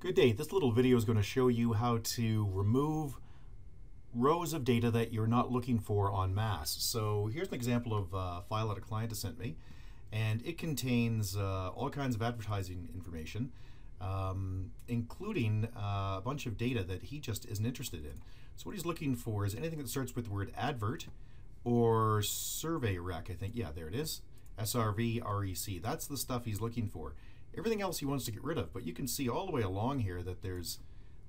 Good day. This little video is going to show you how to remove rows of data that you're not looking for on mass. So here's an example of a file that a client has sent me and it contains uh, all kinds of advertising information um, including uh, a bunch of data that he just isn't interested in. So what he's looking for is anything that starts with the word advert or survey rec, I think. Yeah, there it is. SRV REC. That's the stuff he's looking for. Everything else he wants to get rid of, but you can see all the way along here that there's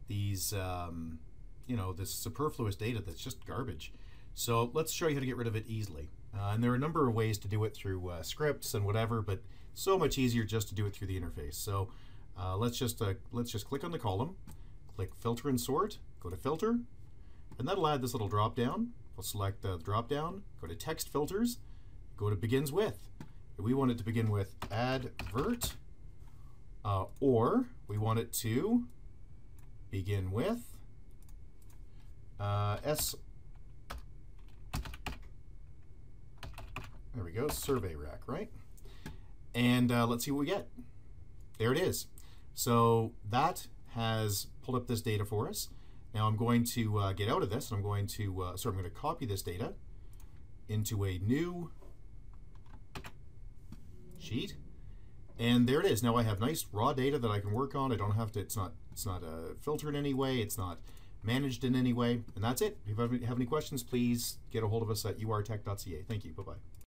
these, um, you know, this superfluous data that's just garbage. So let's show you how to get rid of it easily. Uh, and there are a number of ways to do it through uh, scripts and whatever, but so much easier just to do it through the interface. So uh, let's just uh, let's just click on the column, click Filter and Sort, go to Filter, and that'll add this little drop down. We'll select the drop down, go to Text Filters, go to Begins With. We want it to begin with advert uh, or we want it to begin with uh, S. There we go, survey rack, right? And uh, let's see what we get. There it is. So that has pulled up this data for us. Now I'm going to uh, get out of this and I'm going to, uh, so I'm going to copy this data into a new sheet. And there it is. Now I have nice raw data that I can work on. I don't have to, it's not, it's not uh, filtered in any way. It's not managed in any way. And that's it. If you have any questions, please get a hold of us at urtech.ca. Thank you. Bye-bye.